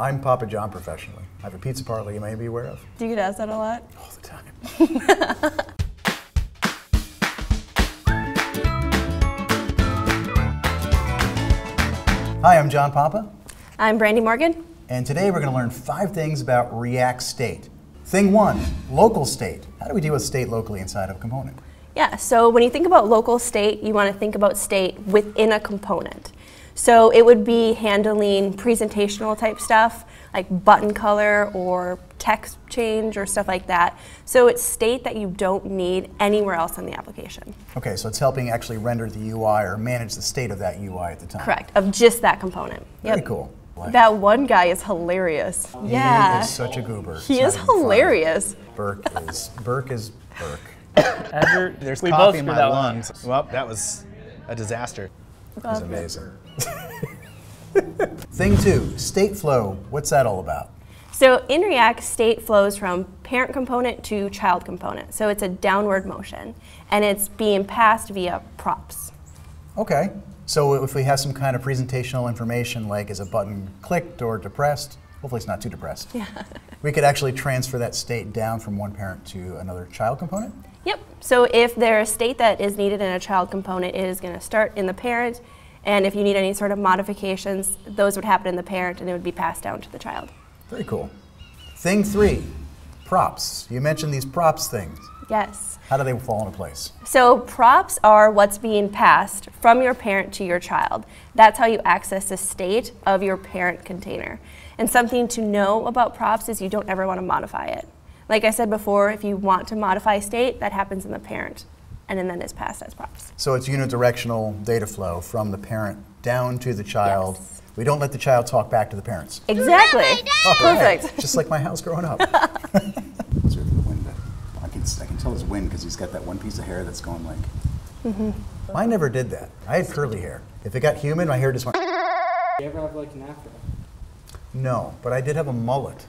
I'm Papa John professionally. I have a pizza parlor you may be aware of Do you get asked that a lot? all the time. Hi, I'm John Papa, I'm Brandy Morgan. and today we're going to learn five things about React State. Thing one, local state. How do we deal with state locally inside of a component? Yeah, so when you think about local state, you want to think about state within a component. So it would be handling presentational type stuff like button color or text change or stuff like that. So it's state that you don't need anywhere else in the application. Okay, so it's helping actually render the UI or manage the state of that UI at the time. Correct, of just that component. Very Yep. cool. That one guy is hilarious. He yeah. is such a goober. He not is even funny. hilarious. Burke is Burke is Burke. Andrew, There's we both coffee in my that one lungs. Well, that was a disaster. He's amazing. Thing two, state flow. What's that all about? So in React, state flows from parent component to child component. So it's a downward motion, and it's being passed via props. Okay. So if we have some kind of presentational information, like is a button clicked or depressed, hopefully it's not too depressed. Yeah. we could actually transfer that state down from one parent to another child component. So if there's a state that is needed in a child component, it is going to start in the parent, and if you need any sort of modifications, those would happen in the parent, and it would be passed down to the child. Very cool. Thing three, props. You mentioned these props things. Yes. How do they fall into place? So props are what's being passed from your parent to your child. That's how you access the state of your parent container. And something to know about props is you don't ever want to modify it. Like I said before, if you want to modify state, that happens in the parent, and then it's passed as props. So it's unidirectional data flow from the parent down to the child. Yes. We don't let the child talk back to the parents. Exactly. All right. Perfect. Just like my house growing up. Those are the wind. I can, I can tell it's wind because he's got that one piece of hair that's going like. Mm-hmm. Mine never did that. I had curly hair. If it got humid, my hair just went. You ever have like an afro? No, but I did have a mullet.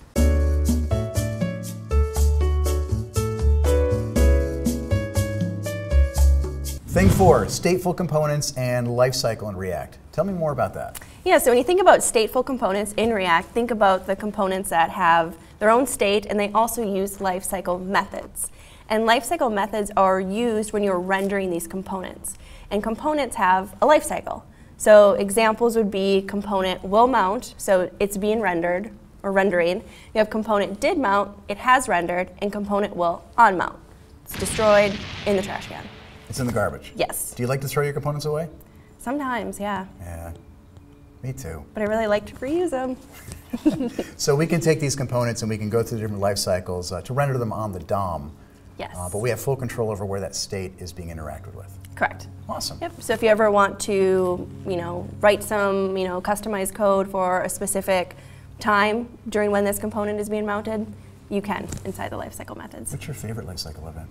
Thing four, stateful components and lifecycle in React. Tell me more about that. Yeah, so when you think about stateful components in React, think about the components that have their own state and they also use lifecycle methods. And lifecycle methods are used when you're rendering these components. And components have a lifecycle. So examples would be component will mount, so it's being rendered or rendering. You have component did mount, it has rendered, and component will unmount. It's destroyed in the trash can. It's in the garbage. Yes. Do you like to throw your components away? Sometimes, yeah. Yeah, me too. But I really like to reuse them. So we can take these components and we can go through the different life cycles uh, to render them on the DOM. Yes. Uh, but we have full control over where that state is being interacted with. Correct. Awesome. Yep. So if you ever want to, you know, write some, you know, customized code for a specific time during when this component is being mounted, you can inside the lifecycle methods. What's your favorite life cycle event?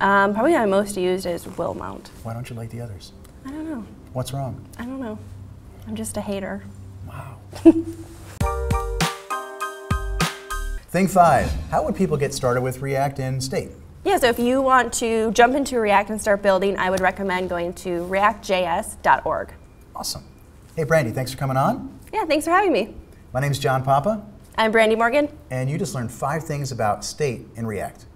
Um, probably my most used is will mount. Why don't you like the others? I don't know. What's wrong? I don't know. I'm just a hater. Wow. Thing five, how would people get started with React in state? Yeah, so if you want to jump into React and start building, I would recommend going to reactjs.org. Awesome. Hey, Brandy, thanks for coming on. Yeah, thanks for having me. My name is John Papa, I'm Brandy Morgan. and you just learned five things about state in React.